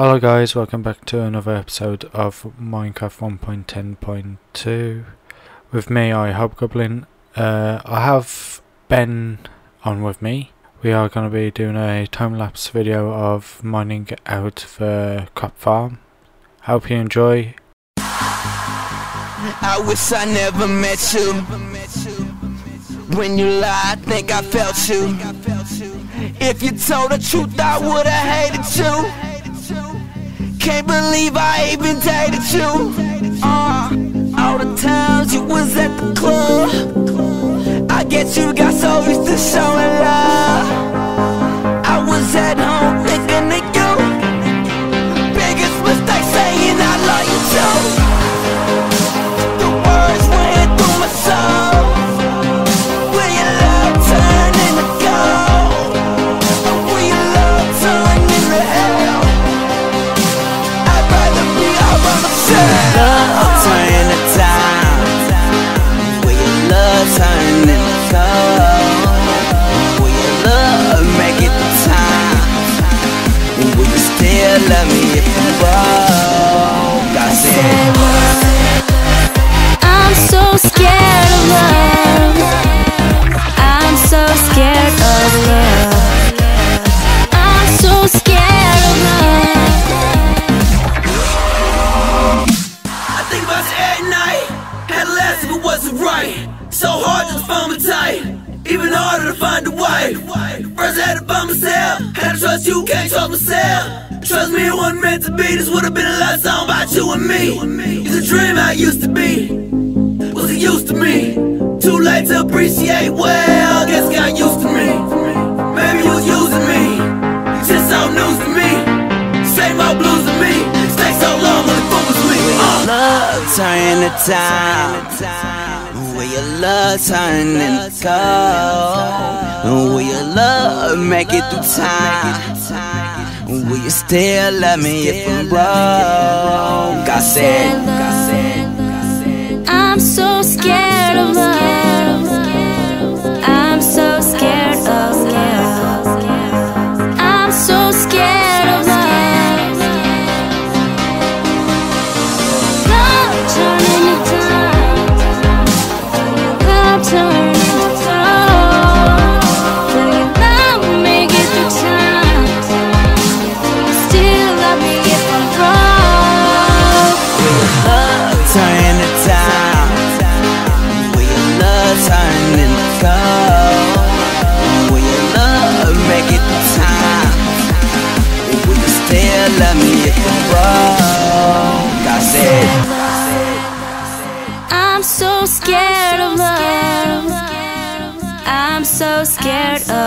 Hello guys, welcome back to another episode of Minecraft 1.10.2 with me, IHOB Goblin. Uh, I have Ben on with me. We are going to be doing a time-lapse video of mining out the crop farm. Hope you enjoy. I wish I never met you. When you lied, I think I felt you. If you told the truth, I would have hated you. Can't believe I even dated you. Uh, all the times you was at the club. I guess you got so used to showing love. turn the time Will your love turn and go? Will your love make it through time? Will you still love me if I'm broke? I said. I'm so scared of love.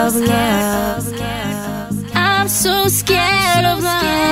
of love. I'm so scared of love.